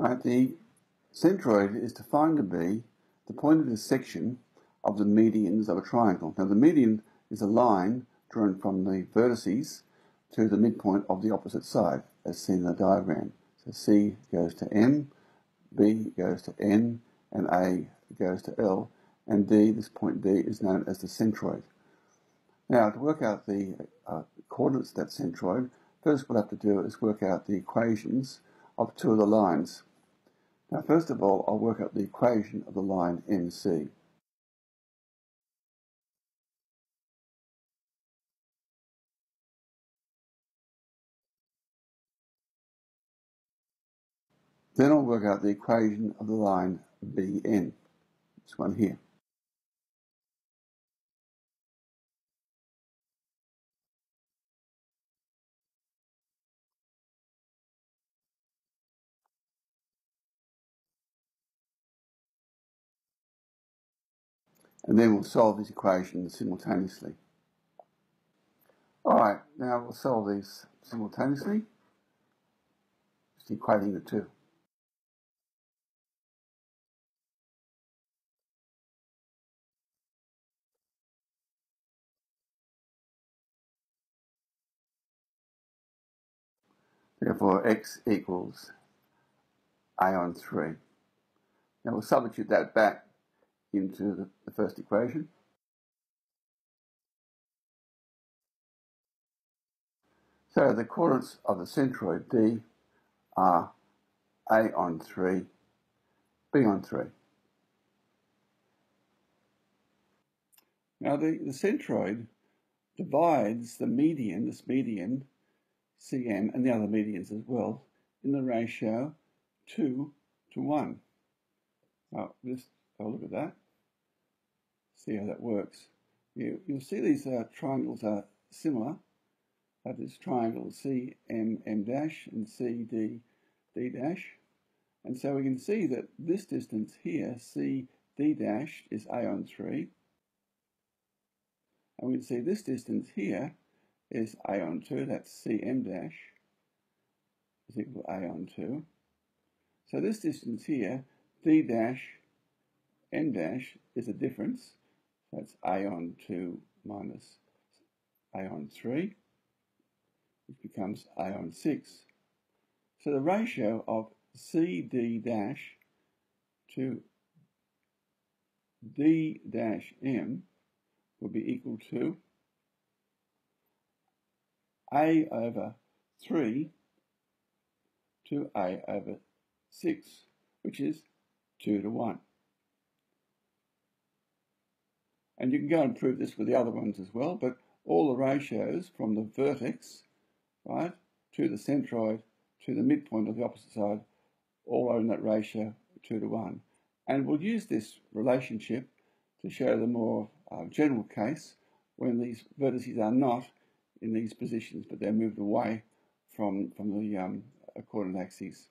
Right, the centroid is defined to be the point of intersection of the medians of a triangle. Now the median is a line drawn from the vertices to the midpoint of the opposite side, as seen in the diagram. So C goes to M, B goes to N, and A goes to L, and D, this point D, is known as the centroid. Now, to work out the uh, coordinates of that centroid, first I have to do is work out the equations of two of the lines. Now, first of all, I'll work out the equation of the line MC. Then I'll work out the equation of the line BN, this one here. And then we'll solve these equations simultaneously. Alright, now we'll solve these simultaneously, just equating the two. Therefore, x equals a on 3. Now we'll substitute that back into the, the first equation. So the coordinates of the centroid D are A on 3, B on 3. Now the, the centroid divides the median, this median, CM, and the other medians as well, in the ratio 2 to 1. Now, just have a look at that. See how that works. You, you'll see these uh, triangles are similar. That is triangle CMM dash and CD dash. And so we can see that this distance here, CD dash, is A on 3. And we can see this distance here is A on 2, that's Cm dash, is equal to A on 2. So this distance here, D dash, N dash, is a difference. That's A on 2 minus A on 3, which becomes A on 6. So the ratio of CD dash to D dash M will be equal to a over 3 to a over 6, which is 2 to 1. And you can go and prove this with the other ones as well, but all the ratios from the vertex, right, to the centroid, to the midpoint of the opposite side, all are in that ratio 2 to 1. And we'll use this relationship to show the more uh, general case when these vertices are not in these positions, but they're moved away from, from the um, coordinate axes.